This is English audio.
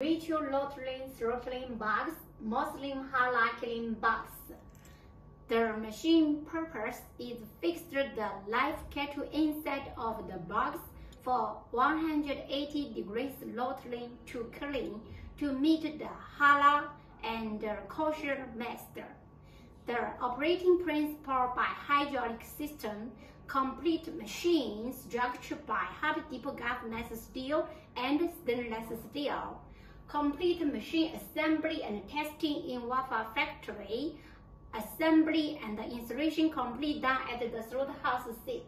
Ritual Lottling throttling box, Muslim Halakling box. The machine purpose is fixed the live cattle inside of the box for 180 degrees throttling to clean to meet the halal and the kosher master. The operating principle by hydraulic system, complete machine structured by hot dip galvanized steel and stainless steel complete machine assembly and testing in Wafa factory, assembly and installation complete done at the slaughterhouse site.